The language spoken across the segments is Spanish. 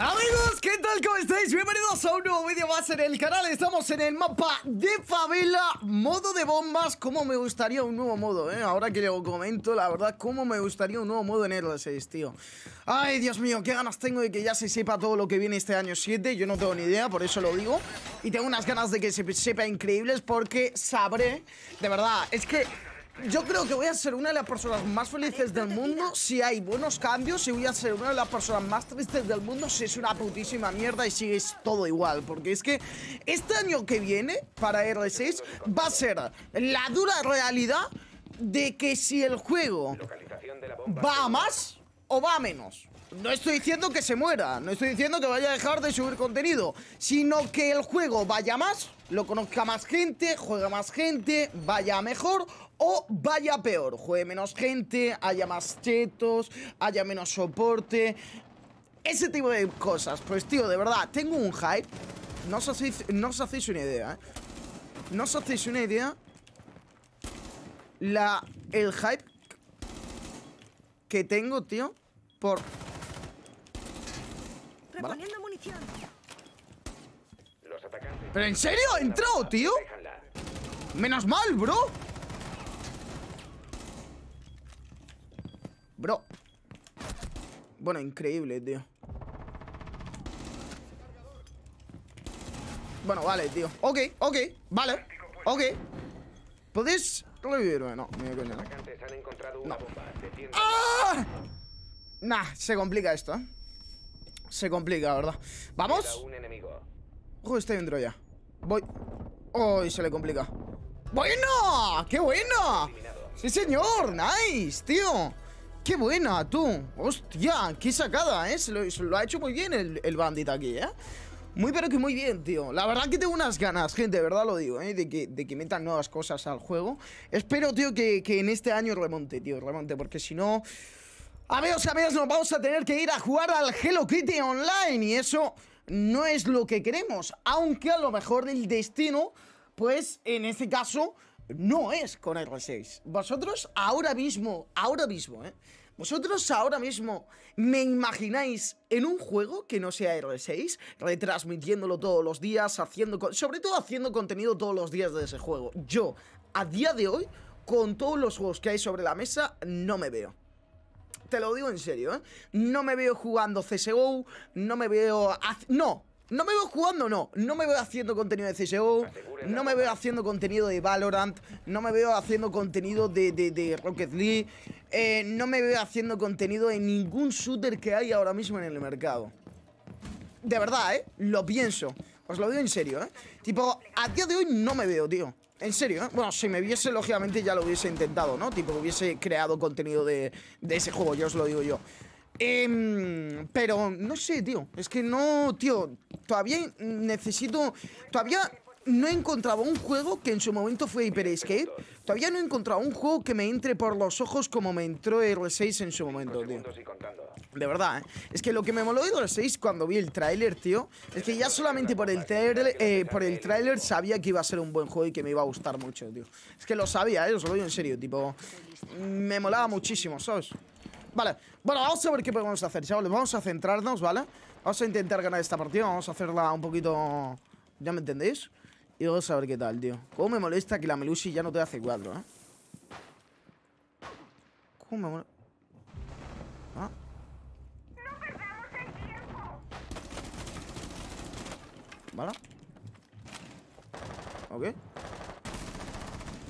Amigos, ¿qué tal? ¿Cómo estáis? Bienvenidos a un nuevo vídeo más en el canal. Estamos en el mapa de favela Modo de bombas. Cómo me gustaría un nuevo modo, eh Ahora que lo comento, la verdad Cómo me gustaría un nuevo modo en R6, tío Ay, Dios mío, qué ganas tengo de que ya se sepa todo lo que viene este año 7 Yo no tengo ni idea, por eso lo digo. Y tengo unas ganas de que se sepa increíbles Porque sabré, de verdad Es que yo creo que voy a ser una de las personas más felices del mundo si hay buenos cambios y voy a ser una de las personas más tristes del mundo si es una putísima mierda y sigue todo igual. Porque es que este año que viene para R6 va a ser la dura realidad de que si el juego va a más o va a menos. No estoy diciendo que se muera, no estoy diciendo que vaya a dejar de subir contenido, sino que el juego vaya más, lo conozca más gente, juegue más gente, vaya mejor o vaya peor, juegue menos gente, haya más chetos, haya menos soporte, ese tipo de cosas. Pues tío, de verdad, tengo un hype, no os hacéis, no os hacéis una idea, ¿eh? No os hacéis una idea la, el hype que tengo, tío, por Reponiendo munición. Los atacantes ¿Pero en serio ha entrado, tío? Déjala. Menos mal, bro Bro Bueno, increíble, tío Bueno, vale, tío Ok, ok, vale Ok ¿Podéis revivirme? No, ni de coña, ¿no? ¡Ah! Nah, se complica esto, ¿eh? Se complica, ¿verdad? ¿Vamos? Ojo, estoy dentro ya Voy ¡Uy, se le complica! ¡Bueno! ¡Qué buena! ¡Sí, señor! ¡Nice, tío! ¡Qué buena, tú! ¡Hostia! ¡Qué sacada, eh! Se lo, se lo ha hecho muy bien el, el bandit aquí, ¿eh? Muy pero que muy bien, tío La verdad que tengo unas ganas, gente, de verdad lo digo, ¿eh? De que, de que metan nuevas cosas al juego Espero, tío, que, que en este año remonte, tío Remonte, porque si no... Amigos y amigas, nos vamos a tener que ir a jugar al Hello Kitty Online Y eso no es lo que queremos Aunque a lo mejor el destino, pues en este caso, no es con R6 Vosotros ahora mismo, ahora mismo, ¿eh? Vosotros ahora mismo me imagináis en un juego que no sea R6, retransmitiéndolo todos los días, haciendo, sobre todo haciendo contenido todos los días de ese juego. Yo, a día de hoy, con todos los juegos que hay sobre la mesa, no me veo. Te lo digo en serio, ¿eh? No me veo jugando CSGO, no me veo... No, no me veo jugando, no. No me veo haciendo contenido de CSGO, no me veo haciendo contenido de Valorant, no me veo haciendo contenido de, de- de Rocket League, eh, no me veo haciendo contenido en ningún shooter que hay ahora mismo en el mercado. De verdad, ¿eh? Lo pienso. Os lo digo en serio, ¿eh? Tipo, a día de hoy no me veo, tío. En serio, ¿eh? Bueno, si me viese, lógicamente ya lo hubiese intentado, ¿no? Tipo, hubiese creado contenido de, de ese juego, ya os lo digo yo. Em, pero no sé, tío. Es que no, tío. Todavía necesito. Todavía no he encontrado un juego que en su momento fue Hyper Escape. Todavía no he encontrado un juego que me entre por los ojos como me entró R6 en su momento, tío. De verdad, ¿eh? Es que lo que me moló de los 6 cuando vi el tráiler, tío, es que ya solamente por el tráiler, eh, por el tráiler sabía que iba a ser un buen juego y que me iba a gustar mucho, tío. Es que lo sabía, ¿eh? Os lo digo en serio, tipo, me molaba muchísimo, ¿sabes? Vale, bueno, vamos a ver qué podemos hacer, chavales. Vamos a centrarnos, ¿vale? Vamos a intentar ganar esta partida, vamos a hacerla un poquito... ¿Ya me entendéis? Y vamos a ver qué tal, tío. Cómo me molesta que la Melusi ya no te hace cuatro, ¿eh? ¿Cómo me molesta? ¿Ah? ¿Vale? Ok.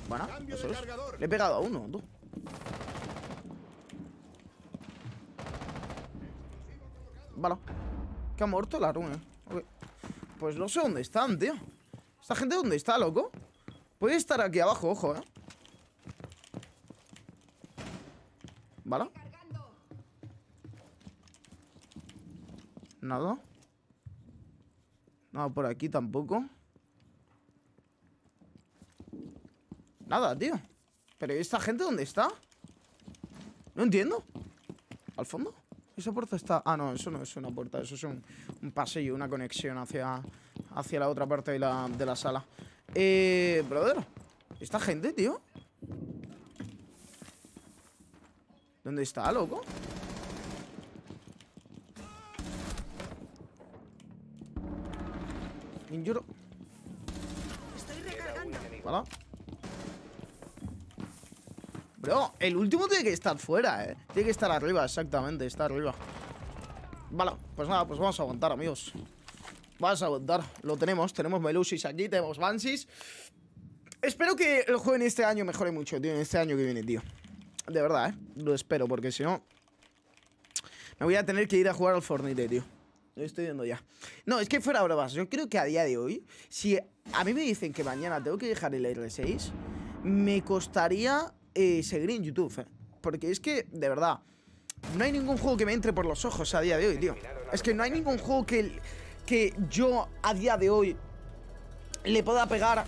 Bueno, eso es. Le he pegado a uno, tú. Vale. Que ha muerto la runa. Ok. Pues no sé dónde están, tío. ¿Esta gente dónde está, loco? Puede estar aquí abajo, ojo, eh. ¿Vale? Nada. Nada por aquí tampoco. Nada, tío. ¿Pero ¿y esta gente dónde está? No entiendo. ¿Al fondo? Esa puerta está... Ah, no, eso no es una puerta. Eso es un, un pasillo, una conexión hacia, hacia la otra parte de la, de la sala. Eh, brother. ¿Esta gente, tío? ¿Dónde está, loco? Ninjuro. Estoy recargando. ¿Vale? Bro, el último tiene que estar fuera, eh. Tiene que estar arriba, exactamente, está arriba. Vale, pues nada, pues vamos a aguantar, amigos. Vamos a aguantar. Lo tenemos, tenemos Melusis aquí, tenemos Bansis. Espero que el juego en este año mejore mucho, tío, en este año que viene, tío. De verdad, eh. Lo espero, porque si no. Me voy a tener que ir a jugar al Fortnite, tío. Lo estoy viendo ya. No, es que fuera bromas. Yo creo que a día de hoy, si a mí me dicen que mañana tengo que dejar el R6, me costaría eh, seguir en YouTube, eh. Porque es que, de verdad, no hay ningún juego que me entre por los ojos a día de hoy, tío. Es que no hay ningún juego que, que yo a día de hoy le pueda pegar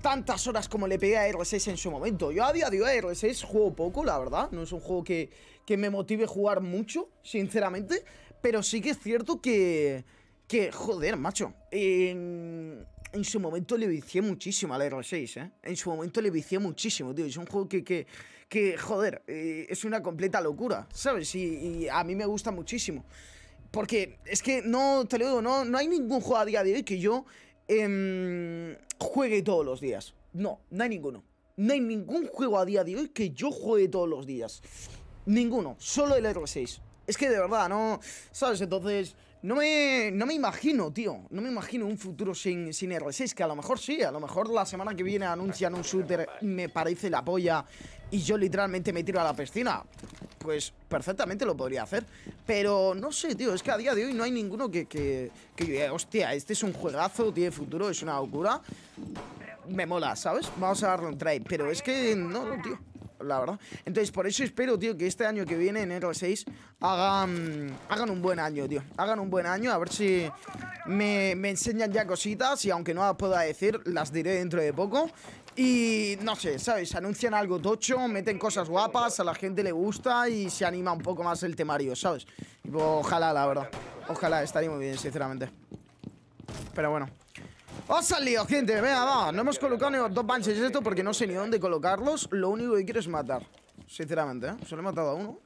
tantas horas como le pegué a R6 en su momento. Yo a día de hoy a R6 juego poco, la verdad. No es un juego que, que me motive jugar mucho, sinceramente. Pero sí que es cierto que... Que, joder, macho. En, en su momento le vicié muchísimo al R6, ¿eh? En su momento le vicié muchísimo, tío. Es un juego que, que, que joder, eh, es una completa locura, ¿sabes? Y, y a mí me gusta muchísimo. Porque es que no, te lo digo, no, no hay ningún juego a día de hoy que yo em, juegue todos los días. No, no hay ninguno. No hay ningún juego a día de hoy que yo juegue todos los días. Ninguno, solo el R6. Es que de verdad, no. ¿Sabes? Entonces, no me, no me imagino, tío. No me imagino un futuro sin, sin R6. Que a lo mejor sí, a lo mejor la semana que viene anuncian un shooter me parece la polla y yo literalmente me tiro a la piscina. Pues perfectamente lo podría hacer. Pero no sé, tío. Es que a día de hoy no hay ninguno que, que, que yo diga, hostia, este es un juegazo, tiene futuro, es una locura. Me mola, ¿sabes? Vamos a darle un try. Pero es que no, no, tío la verdad. Entonces, por eso espero, tío, que este año que viene, en R6, hagan, hagan un buen año, tío. Hagan un buen año, a ver si me, enseñan ya cositas y aunque no las pueda decir, las diré dentro de poco. Y no sé, ¿sabes? Anuncian algo tocho, meten cosas guapas, a la gente le gusta y se anima un poco más el temario, ¿sabes? Ojalá, la verdad. Ojalá, estaría muy bien, sinceramente. Pero bueno. ¡Os salido, gente! Venga, va. No hemos colocado ni los dos bunches esto porque no sé ni dónde colocarlos. Lo único que quiero es matar. Sinceramente, ¿eh? Solo he matado a uno.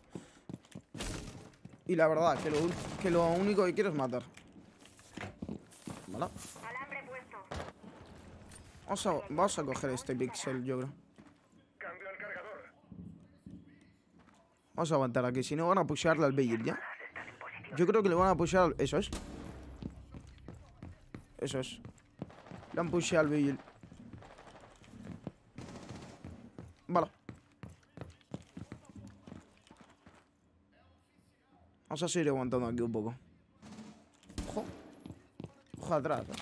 Y la verdad, que lo, que lo único que quiero es matar. Vamos a, coger este pixel, yo creo. Vamos a aguantar aquí. Si no, van a pushearle al Beir ya. Yo creo que le van a pushear... al- Eso es. Eso es. Le han pusheado al Beir. Vale. Vamos a seguir aguantando aquí un poco. Atrás. eh.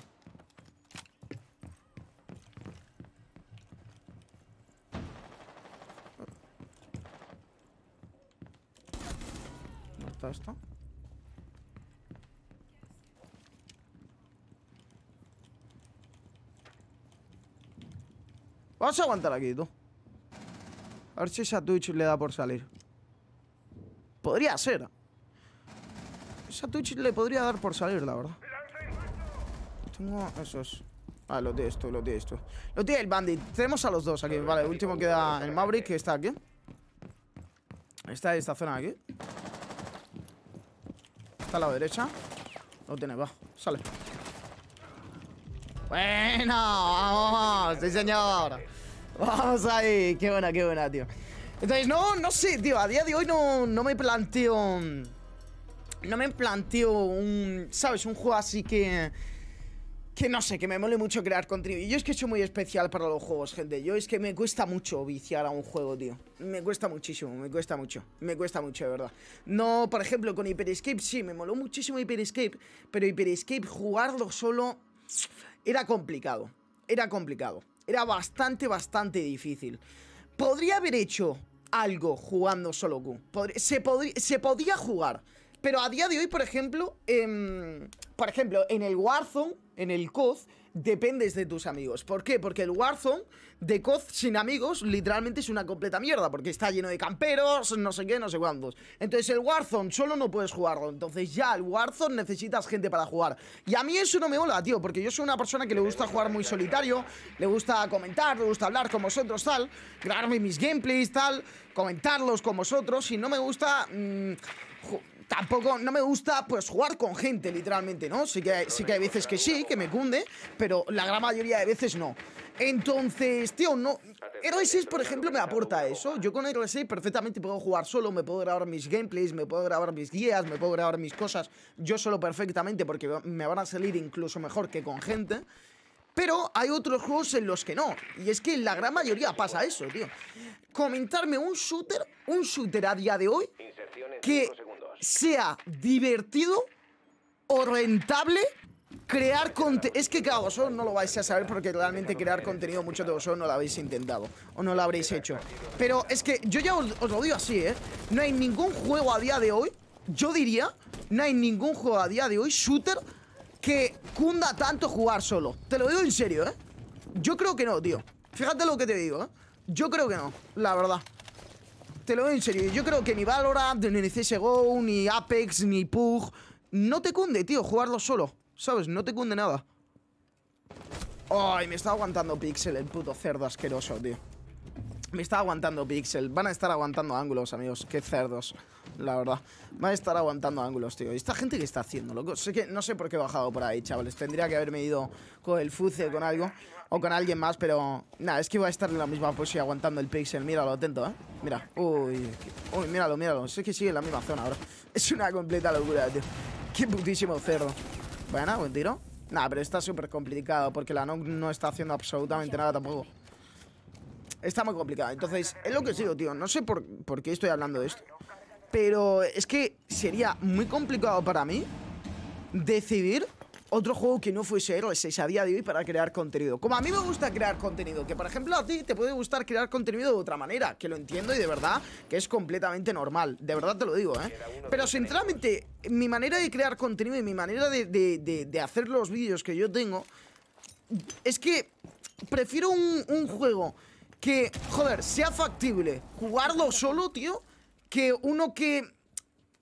¿Dónde está esto? Vamos a aguantar aquí, tú. A ver si esa Twitch le da por salir. Podría ser. Esa Twitch le podría dar por salir, la verdad. Tengo esos. Ah, lo tienes tú, lo tienes tú. Lo tiene el Bandit. Tenemos a los dos aquí. Vale, el último queda el Maverick, que está aquí. Está esta zona de aquí. Está a la derecha. Lo tiene, va. Sale. Bueno, vamos, sí señor. Vamos ahí, qué buena, qué buena, tío. Entonces, no, no sé, tío, a día de hoy no, no me planteo... No me planteo un, ¿sabes? Un juego así que... Que no sé, que me mole mucho crear contenido. Yo es que soy muy especial para los juegos, gente. Yo es que me cuesta mucho viciar a un juego, tío. Me cuesta muchísimo, me cuesta mucho. Me cuesta mucho, de verdad. No, por ejemplo, con Hyper Escape, sí, me moló muchísimo Hyper Escape. Pero Hyper Escape, jugarlo solo era complicado. Era complicado. Era bastante, bastante difícil. Podría haber hecho algo jugando solo Q. Se, se podía jugar. Pero a día de hoy, por ejemplo, em, por ejemplo, en el Warzone, en el COD, dependes de tus amigos. ¿Por qué? Porque el Warzone de COD sin amigos literalmente es una completa mierda, porque está lleno de camperos, no sé qué, no sé cuántos. Entonces el Warzone solo no puedes jugarlo. Entonces ya el Warzone necesitas gente para jugar. Y a mí eso no me mola, tío, porque yo soy una persona que le gusta jugar muy solitario, le gusta comentar, le gusta hablar con vosotros, tal, grabarme mis gameplays, tal, comentarlos con vosotros. Y no me gusta... mm, tampoco no me gusta pues jugar con gente, literalmente, ¿no? Sí que, sí que hay veces que sí, que me cunde, pero la gran mayoría de veces no. Entonces, tío, no. R6, por ejemplo, me aporta eso. Yo con R6 perfectamente puedo jugar solo, me puedo grabar mis gameplays, me puedo grabar mis guías, me puedo grabar mis cosas yo solo perfectamente porque me van a salir incluso mejor que con gente. Pero hay otros juegos en los que no. Y es que en la gran mayoría pasa eso, tío. Comentarme un shooter, un shooter a día de hoy que 5 segundos. Sea divertido o rentable crear contenido. Es que, claro, vosotros no lo vais a saber porque realmente crear contenido muchos de vosotros no lo habéis intentado o no lo habréis hecho. Pero es que yo ya os, os lo digo así, ¿eh? No hay ningún juego a día de hoy, yo diría, no hay ningún juego a día de hoy, shooter, que cunda tanto jugar solo. Te lo digo en serio, ¿eh? Yo creo que no, tío. Fíjate lo que te digo, ¿eh? Yo creo que no, la verdad. Te lo digo en serio, yo creo que ni Valorant, ni CSGO, ni Apex, ni PUG No te cunde, tío, jugarlo solo ¿Sabes? No te cunde nada. Ay, me está aguantando Pixel, el puto cerdo asqueroso, tío Me está aguantando Pixel. Van a estar aguantando ángulos, amigos. Qué cerdos, la verdad. Van a estar aguantando ángulos, tío. ¿Y esta gente qué está haciendo, loco? Sé que, no sé por qué he bajado por ahí, chavales. Tendría que haberme ido con el Fuce, con algo O con alguien más, pero... Nada, es que voy a estar en la misma posición aguantando el Pixel. Míralo, atento, ¿eh? Mira, uy, uy, míralo, míralo. Sé que sigue en la misma zona ahora. Es una completa locura, tío. Qué putísimo cerdo. Bueno, buen tiro. Nah, pero está súper complicado Porque la NOC no está haciendo absolutamente nada tampoco Está muy complicado Entonces, es lo que os digo, tío No sé por, por qué estoy hablando de esto Pero es que sería muy complicado para mí Decidir otro juego que no fuese R6 a día de hoy para crear contenido. Como a mí me gusta crear contenido, que por ejemplo a ti te puede gustar crear contenido de otra manera, que lo entiendo y de verdad que es completamente normal. De verdad te lo digo, ¿eh? Pero sinceramente, mi manera de crear contenido y mi manera de, de- de- hacer los vídeos que yo tengo es que prefiero un juego que, joder, sea factible jugarlo solo, tío, que uno que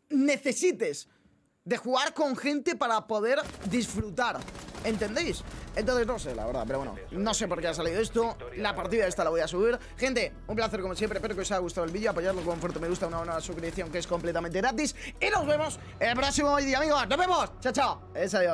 necesites de jugar con gente para poder disfrutar. ¿Entendéis? Entonces no sé, la verdad, pero bueno, no sé por qué ha salido esto. La partida esta la voy a subir. Gente, un placer como siempre. Espero que os haya gustado el vídeo. Apoyarlo con fuerte me gusta, una buena suscripción que es completamente gratis. Y nos vemos el próximo vídeo, amigos. Nos vemos. Chao, chao. Es adiós.